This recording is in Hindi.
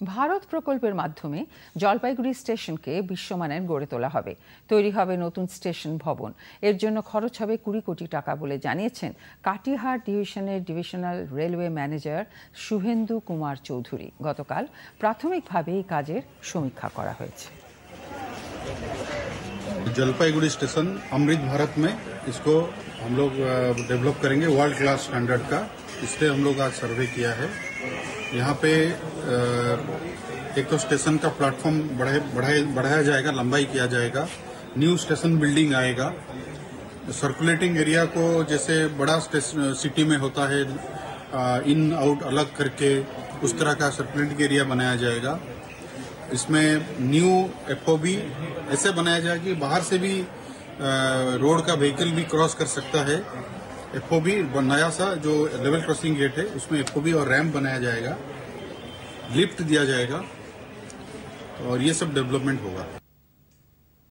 ভারত প্রকল্পের মাধ্যমে জলপাইগুড়ি স্টেশনকে বিশ্বমানের গড়ে তোলা হবে তৈরি হবে নতুন স্টেশন ভবন এর জন্য খরচ হবে কুড়ি কোটি টাকা বলে জানিয়েছেন কাটিহার ডিভিশনের divisional railway manager Subhendu Kumar Chowdhury গতকাল প্রাথমিকভাবে এই কাজের সমীক্ষা করা হয়েছে जलपाईगुड़ी स्टेशन अमृत भारत में इसको हम लोग डेवलप करेंगे वर्ल्ड क्लास स्टैंडर्ड का इसलिए हम लोग आज सर्वे किया है यहाँ पे एक तो स्टेशन का प्लेटफॉर्म बढ़ाए बढ़ाया जाएगा, लंबाई किया जाएगा, न्यू स्टेशन बिल्डिंग आएगा। सर्कुलेटिंग एरिया को जैसे बड़ा सिटी में होता है इन, आउट, अलग करके उस तरह का सर्कुलेटिंग एरिया बनाया जाएगा। इसमें न्यू एफओबी ऐसे बनाया जाएगा कि बाहर से भी रोड का व्हीकल भी क्रॉस कर सकता है। एफओबी नया सा जो लेवल क्रॉसिंग गेट है, उसमें एफओबी और रैम्प बनाया जाएगा, लिफ्ट दिया जाएगा, और ये सब डेवलपमेंट होगा।